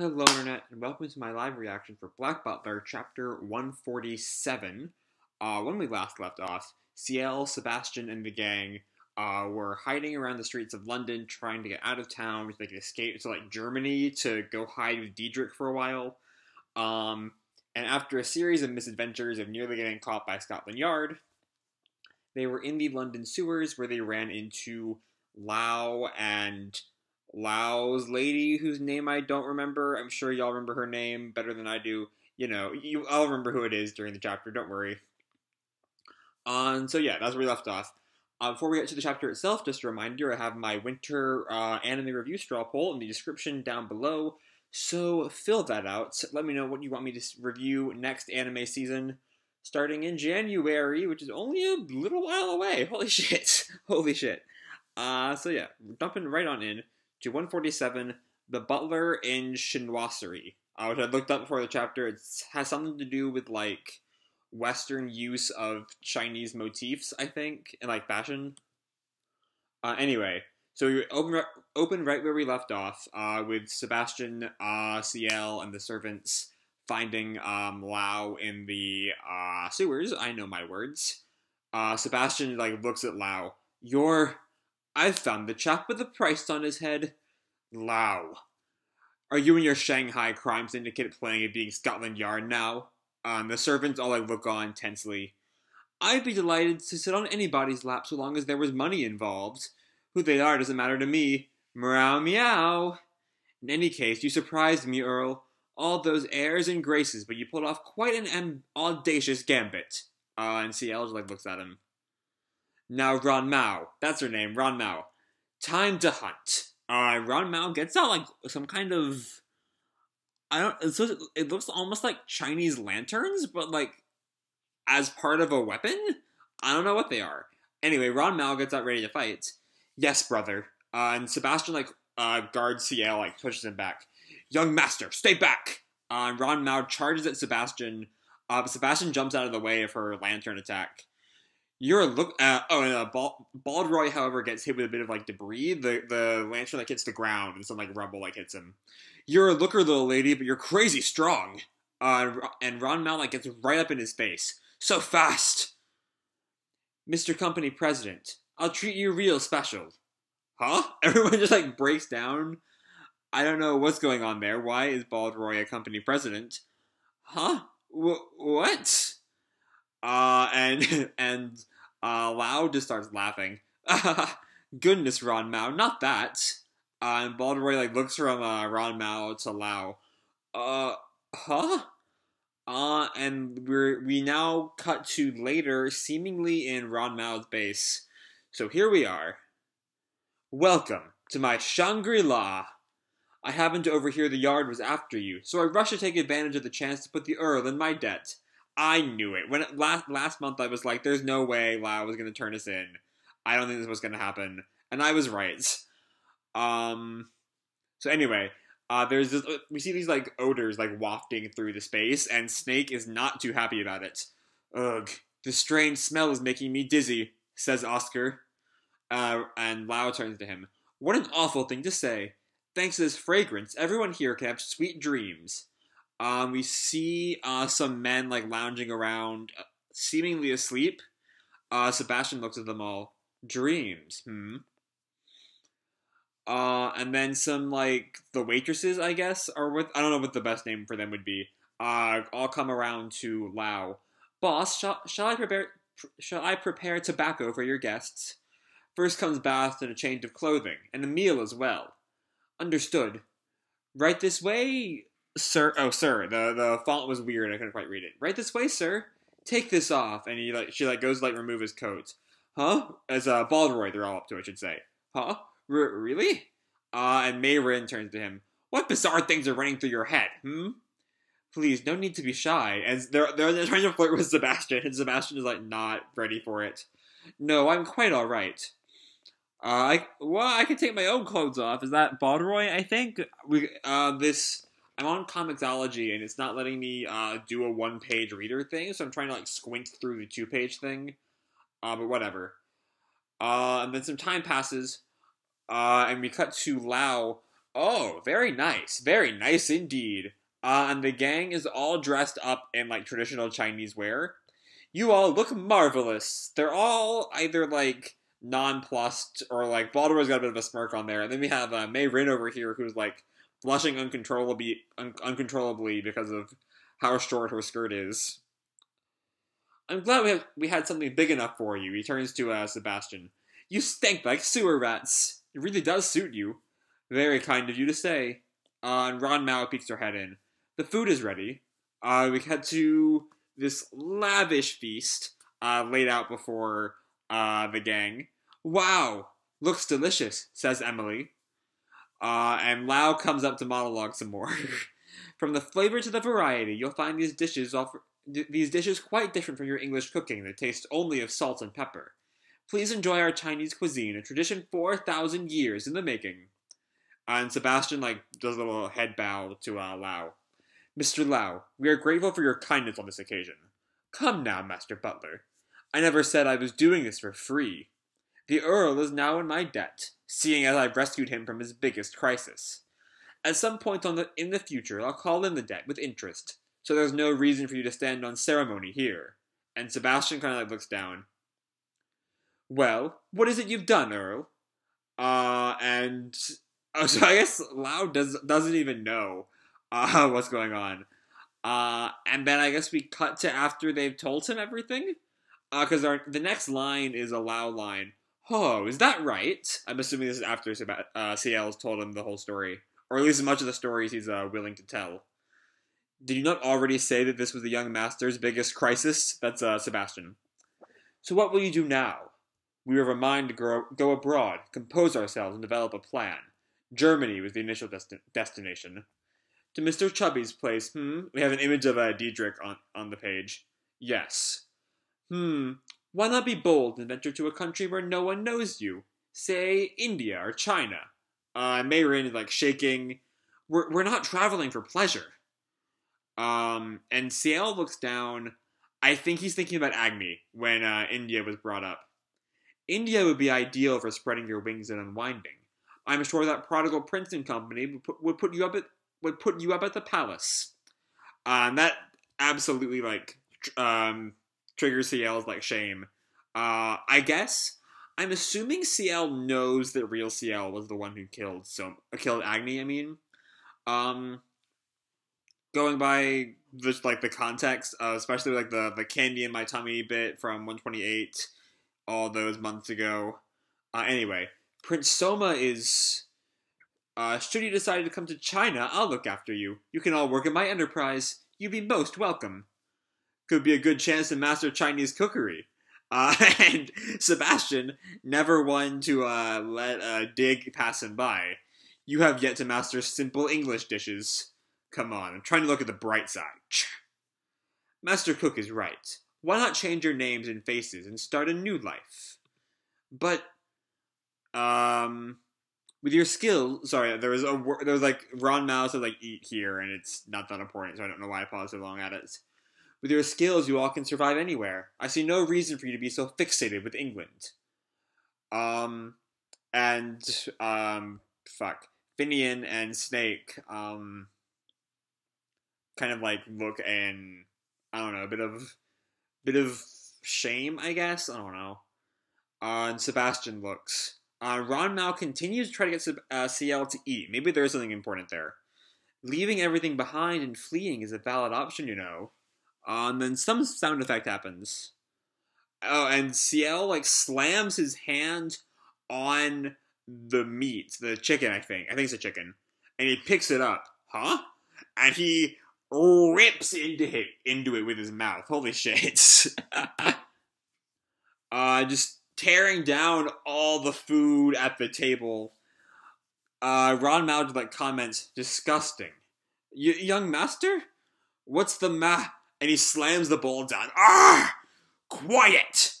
Hello, Internet, and welcome to my live reaction for Black Butler, Chapter 147. Uh, when we last left off, Ciel, Sebastian, and the gang uh, were hiding around the streets of London, trying to get out of town, so they could escape to like Germany to go hide with Diedrich for a while. Um, and after a series of misadventures of nearly getting caught by Scotland Yard, they were in the London sewers where they ran into Lau and Lau's lady, whose name I don't remember. I'm sure y'all remember her name better than I do. You know, you I'll remember who it is during the chapter. Don't worry. Um, so yeah, that's where we left off. Uh, before we get to the chapter itself, just a reminder: I have my winter uh, anime review straw poll in the description down below. So fill that out. Let me know what you want me to review next anime season, starting in January, which is only a little while away. Holy shit! Holy shit! Uh, so yeah, dumping right on in to 147, The Butler in Chinoiserie, uh, which I looked up before the chapter. It has something to do with like Western use of Chinese motifs, I think, and like fashion. Uh, anyway, so we open open right where we left off, uh, with Sebastian, uh, Ciel, and the servants finding um, Lau in the uh, sewers. I know my words. Uh, Sebastian like looks at Lau. You're I've found the chap with the price on his head. Lau. Are you and your Shanghai crime syndicate playing at being Scotland Yard now? Um, the servants all like look on tensely. I'd be delighted to sit on anybody's lap so long as there was money involved. Who they are doesn't matter to me. Meow meow. In any case, you surprised me, Earl. All those airs and graces, but you pulled off quite an audacious gambit. Uh, and Ciel like looks at him. Now Ran Mao, that's her name, Ran Mao. Time to hunt. Uh, Ran Mao gets out like some kind of, I don't. it looks almost like Chinese lanterns, but like as part of a weapon. I don't know what they are. Anyway, Ran Mao gets out ready to fight. Yes, brother. Uh, and Sebastian like uh, guards Ciel like pushes him back. Young master, stay back. Uh, Ran Mao charges at Sebastian. Uh, Sebastian jumps out of the way of her lantern attack. You're a look. Uh, oh, and uh, Bald, Baldroy, however, gets hit with a bit of like debris. The the lantern like hits the ground, and some like rubble like hits him. You're a looker, little lady, but you're crazy strong. Uh, and Ran Mao like gets right up in his face. So fast, Mr. Company President. I'll treat you real special. Huh? Everyone just like breaks down. I don't know what's going on there. Why is Baldroy a company president? Huh? W- what? Uh, and and uh, Lau just starts laughing. Goodness, Ran Mao, not that. Uh, and Baldroy like looks from uh, Ran Mao to Lau. Uh, huh? Uh, and we're we now cut to later, seemingly in Ran Mao's base. So here we are. Welcome to my Shangri-La. I happened to overhear the yard was after you, so I rushed to take advantage of the chance to put the Earl in my debt. I knew it. When last last month I was like, "There's no way Lau was going to turn us in. I don't think this was going to happen," and I was right. Um. So anyway, uh, there's this, we see these like odors like wafting through the space, and Snake is not too happy about it. Ugh, the strange smell is making me dizzy," says Oscar. Uh, and Lau turns to him. What an awful thing to say. Thanks to this fragrance, everyone here can have sweet dreams. Um, we see uh, some men like lounging around, uh, seemingly asleep. Uh, Sebastian looks at them all. Dreams, hmm. Uh, and then some like the waitresses, I guess, or with I don't know what the best name for them would be. Uh, all come around to Lau. Boss, shall, shall I prepare? Shall I prepare tobacco for your guests? First comes bath and a change of clothing, and a meal as well. Understood. Right this way, sir oh sir the the font was weird i couldn't quite read it. Right this way sir. Take this off. And he like she like goes to, like remove his coat huh? As uh baldroy they're all up to i should say. Huh? R- really? Uh and mayrin turns to him. What bizarre things are running through your head hmm? Please no need to be shy. As they're, they're they're trying to flirt with sebastian and sebastian is like not ready for it. No i'm quite all right. Uh, I well, I can take my own clothes off. Is that Baldroy? I think? We uh this I'm on Comixology and it's not letting me uh, do a one page reader thing, so I'm trying to like squint through the two page thing. Uh, but whatever. Uh, and then some time passes, uh, and we cut to Lau Oh, very nice. Very nice indeed. Uh, and the gang is all dressed up in like traditional Chinese wear. You all look marvelous. They're all either like nonplussed or like Baltimore's got a bit of a smirk on there. And then we have uh, Mei Rin over here who's like blushing uncontrollably, un- uncontrollably because of how short her skirt is. I'm glad we have we had something big enough for you. He turns to uh, Sebastian. You stink like sewer rats. It really does suit you. Very kind of you to say. Uh, and Ran Mao peeks her head in. The food is ready. Uh, we head to this lavish feast uh, laid out before uh, the gang. Wow, looks delicious, says Emily. Uh, and Lau comes up to monologue some more. from the flavor to the variety, you'll find these dishes offer, d- these dishes quite different from your English cooking that taste only of salt and pepper. Please enjoy our Chinese cuisine, a tradition 4,000 years in the making. and Sebastian like does a little head bow to uh, Lau. Mr. Lau, we are grateful for your kindness on this occasion. Come now, Master Butler. I never said I was doing this for free. The Earl is now in my debt, seeing as I've rescued him from his biggest crisis. At some point on the, in the future, I'll call in the debt with interest, so there's no reason for you to stand on ceremony here. And Sebastian kind of like looks down. Well, what is it you've done, Earl? Uh, and oh, so I guess Lau does doesn't even know uh, what's going on. Uh, and then I guess we cut to after they've told him everything. Because our the next line is a Lau line. Oh, is that right? I'm assuming this is after uh, Ciel's told him the whole story, or at least as much of the stories he's uh, willing to tell. Did you not already say that this was the young master's biggest crisis? That's uh, Sebastian. So what will you do now? We have a mind to grow, go abroad, compose ourselves, and develop a plan. Germany was the initial desti- destination. To Mr. Chubby's place, hmm? We have an image of uh, Diedrich on, on the page. Yes. Hmm. Why not be bold and venture to a country where no one knows you? Say India or China. Uh, Mayrin is like shaking. We're, we're not traveling for pleasure. Um, and Ciel looks down. I think he's thinking about Agni when uh, India was brought up. India would be ideal for spreading your wings and unwinding. I'm sure that prodigal prince and company would put, would put you up at would put you up at the palace. Um, that absolutely like um, triggers Ciel's like shame. Uh, I guess I'm assuming Ciel knows that real Ciel was the one who killed so killed Agni. I mean, um, going by just like the context, uh, especially like the the candy in my tummy bit from 128, all those months ago. Uh, anyway, Prince Soma is. Uh, should you decide to come to China, I'll look after you. You can all work in my enterprise. You'd be most welcome. Could be a good chance to master Chinese cookery. Uh, and Sebastian, never one to uh, let a dig pass him by. You have yet to master simple English dishes. Come on, I'm trying to look at the bright side. Master Cook is right. Why not change your names and faces and start a new life? But, um, with your skill, sorry, there was a there was like Ran Mao said like eat here, and it's not that important, so I don't know why I paused so long at it. With your skills, you all can survive anywhere. I see no reason for you to be so fixated with England. Um, and um, fuck, Finian and Snake, um, kind of like look and I don't know, a bit of, bit of shame, I guess. I don't know. Uh, and Sebastian looks. Uh, Ran Mao continues to try to get uh, Ciel to eat. Maybe there's something important there. Leaving everything behind and fleeing is a valid option, you know. And then some sound effect happens. Oh, and Ciel like slams his hand on the meat, the chicken. I think. I think it's a chicken, and he picks it up. Huh? And he rips into it into it with his mouth. Holy shit! uh, just tearing down all the food at the table. Uh, Ran Mao like comments, "Disgusting." Y- young master, what's the ma? And he slams the bowl down. Ah! Quiet!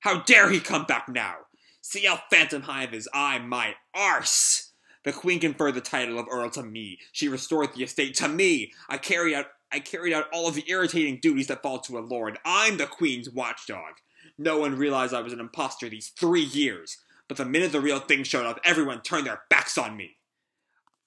How dare he come back now? See how Phantom Hive is I, my arse! The queen conferred the title of earl to me. She restored the estate to me. I carried out I carried out all of the irritating duties that fall to a lord. I'm the queen's watchdog. No one realized I was an impostor these three years. But the minute the real thing showed up, everyone turned their backs on me.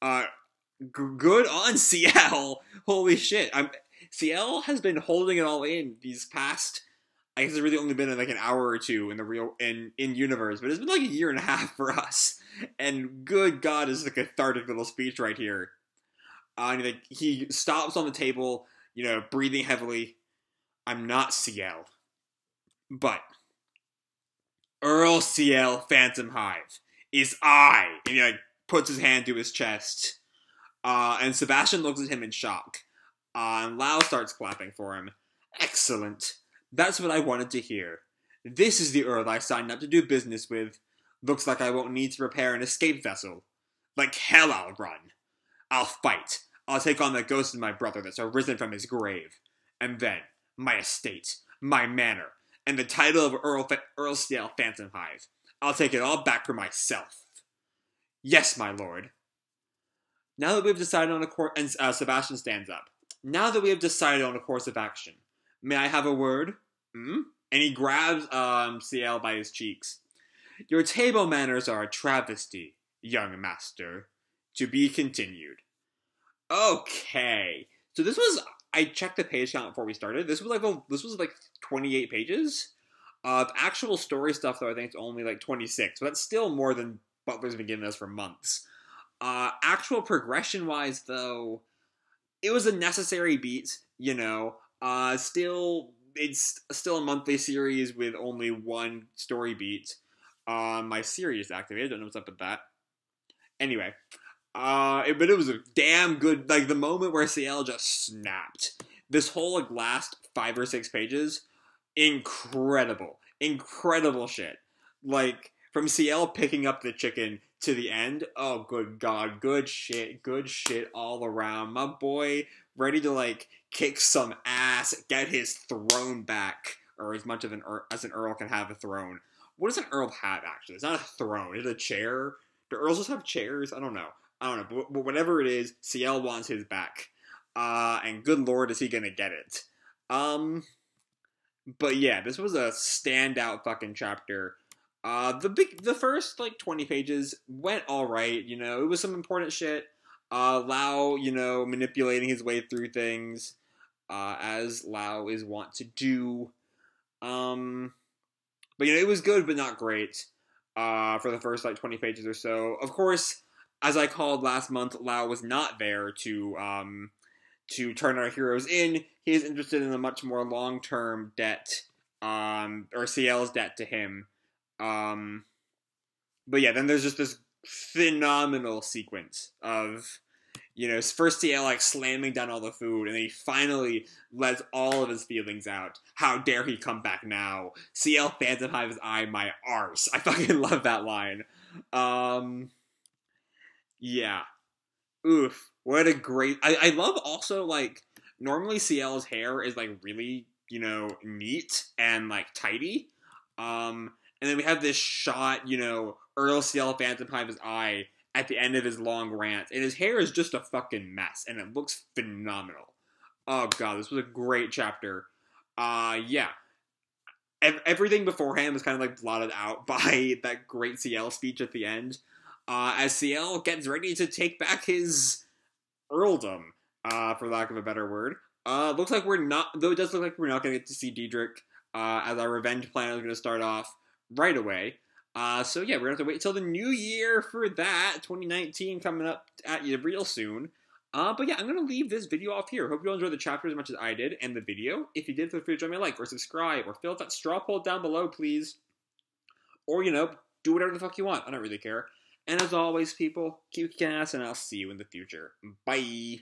Uh, good on Ciel. Holy shit! I'm Ciel has been holding it all in these past. I guess it's really only been like an hour or two in the real in in universe, but it's been like a year and a half for us. And good God, is a cathartic little speech right here. Uh, and like he stops on the table, you know, breathing heavily. I'm not Ciel, but Earl Ciel Phantom Hive is I. And he like puts his hand to his chest. Uh, and Sebastian looks at him in shock. Uh, and Lau starts clapping for him. Excellent. That's what I wanted to hear. This is the Earl I signed up to do business with. Looks like I won't need to repair an escape vessel. Like hell I'll run. I'll fight. I'll take on the ghost of my brother that's arisen from his grave. And then, my estate, my manor, and the title of Earl, Fa- Earl Ciel Phantom Hive. I'll take it all back for myself. Yes, my lord. Now that we've decided on a course, and uh, Sebastian stands up. Now that we have decided on a course of action, may I have a word? Hmm? And he grabs um, Ciel by his cheeks. Your table manners are a travesty, young master. To be continued. Okay, so this was I checked the page count before we started. This was like a, this was like 28 pages of actual story stuff. Though I think it's only like 26, but that's still more than Butler's been giving us for months. Uh, actual progression wise, though, it was a necessary beat. You know, uh, still it's still a monthly series with only one story beat. Uh, my series activated. Don't know what's up with that. Anyway, uh, it, but it was a damn good. Like the moment where Ciel just snapped. This whole like last five or six pages, incredible, incredible shit. Like from Ciel picking up the chicken to the end. Oh, good God, good shit, good shit all around. My boy, ready to like kick some ass, get his throne back, or as much of an as an Earl can have a throne. What does an Earl have actually? It's not a throne. It's a chair. Do Earls just have chairs? I don't know. I don't know. But, but whatever it is, Ciel wants his back. Uh, and good lord, is he gonna get it? Um, but yeah, this was a standout fucking chapter. Uh, the big, the first like twenty pages went all right. You know, it was some important shit. Uh, Lau, you know, manipulating his way through things, uh, as Lau is wont to do. Um, but you know, it was good, but not great. Uh, for the first like twenty pages or so. Of course, as I called last month, Lau was not there to um to turn our heroes in. He is interested in a much more long term debt, um, or Ciel's debt to him. Um, but yeah, then there's just this phenomenal sequence of, you know, first Ciel like slamming down all the food, and then he finally lets all of his feelings out. How dare he come back now? Ciel Phantom Hive's I my arse. I fucking love that line. Um, yeah. Oof. What a great. I, I love also, like, normally Ciel's hair is, like, really, you know, neat and, like, tidy. Um, and then we have this shot, you know, Earl Ciel Phantom Hive's I at the end of his long rant. And his hair is just a fucking mess. And it looks phenomenal. Oh, God. This was a great chapter. Uh, yeah. Ev- everything beforehand was kind of, like, blotted out by that great Ciel speech at the end uh, as Ciel gets ready to take back his earldom, uh, for lack of a better word. Uh, looks like we're not, though it does look like we're not going to get to see Diedrich, uh, as our revenge plan is going to start off right away. Uh, so yeah, we're to have to wait until the new year for that. 2019 coming up at you real soon. Uh, but yeah, I'm to leave this video off here. Hope you all enjoyed the chapter as much as I did and the video. If you did, feel free to join me a like or subscribe or fill out that straw poll down below, please. Or, you know, do whatever the fuck you want. I don't really care. And as always, people, keep kicking ass, and I'll see you in the future. Bye.